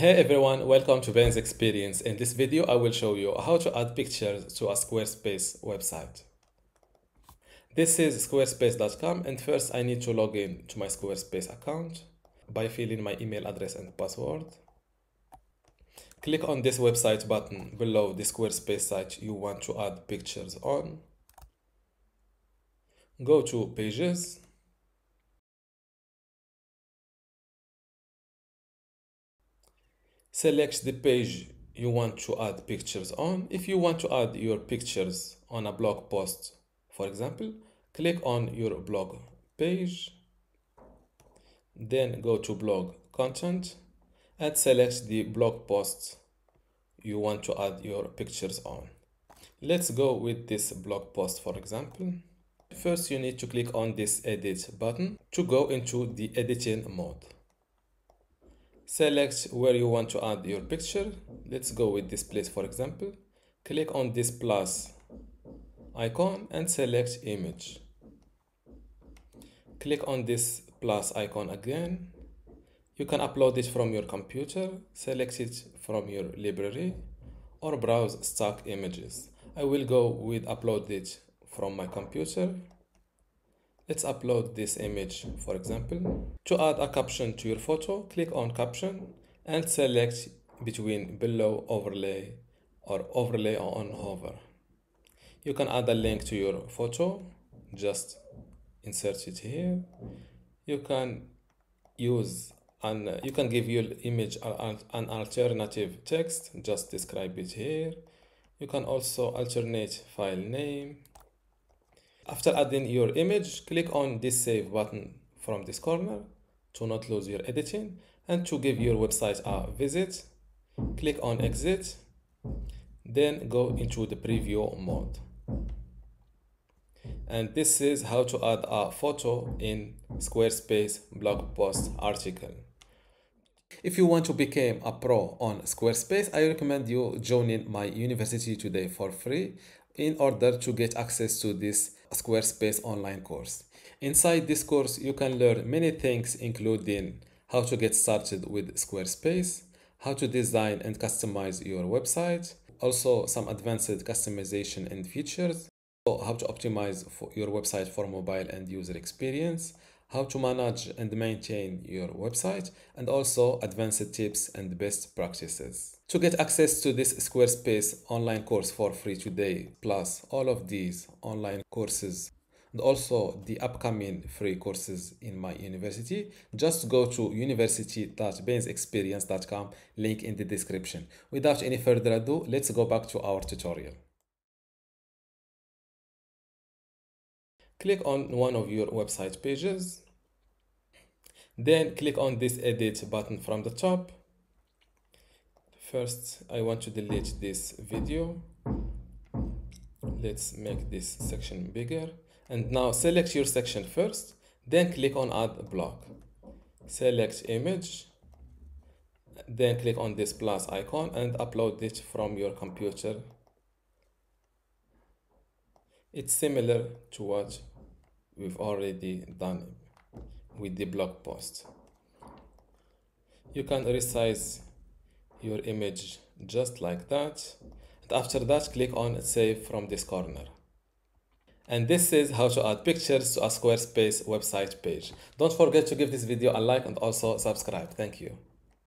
Hey everyone, welcome to Ben's Experience. In this video, I will show you how to add pictures to a Squarespace website. This is squarespace.com and first I need to log in to my Squarespace account by filling my email address and password. Click on this website button below the Squarespace site you want to add pictures on. Go to Pages select the page you want to add pictures on. If you want to add your pictures on a blog post, for example, click on your blog page, then go to blog content and select the blog post you want to add your pictures on. Let's go with this blog post, for example. First, you need to click on this edit button to go into the editing mode select where you want to add your picture. Let's go with this place for example. Click on this plus icon and select image. Click on this plus icon again. You can upload it from your computer select it from your library or browse stock images. I will go with upload it from my computer Let's upload this image, for example. To add a caption to your photo, click on caption and select between below overlay or overlay on hover. You can add a link to your photo, just insert it here. You can use and you can give your image an alternative text, just describe it here. You can also alternate file name after adding your image, click on this save button from this corner to not lose your editing and to give your website a visit. Click on exit, then go into the preview mode. And this is how to add a photo in Squarespace blog post article. If you want to become a pro on Squarespace, I recommend you joining my university today for free in order to get access to this Squarespace online course. Inside this course, you can learn many things including how to get started with Squarespace, how to design and customize your website, also some advanced customization and features, how to optimize your website for mobile and user experience, how to manage and maintain your website, and also advanced tips and best practices. To get access to this Squarespace online course for free today, plus all of these online courses and also the upcoming free courses in my university, just go to university.bensexperience.com, link in the description. Without any further ado, let's go back to our tutorial. Click on one of your website pages then click on this edit button from the top. First I want to delete this video. Let's make this section bigger. And now select your section first then click on add block. Select image then click on this plus icon and upload it from your computer. It's similar to what we've already done with the blog post you can resize your image just like that and after that click on save from this corner and this is how to add pictures to a Squarespace website page. Don't forget to give this video a like and also subscribe. Thank you.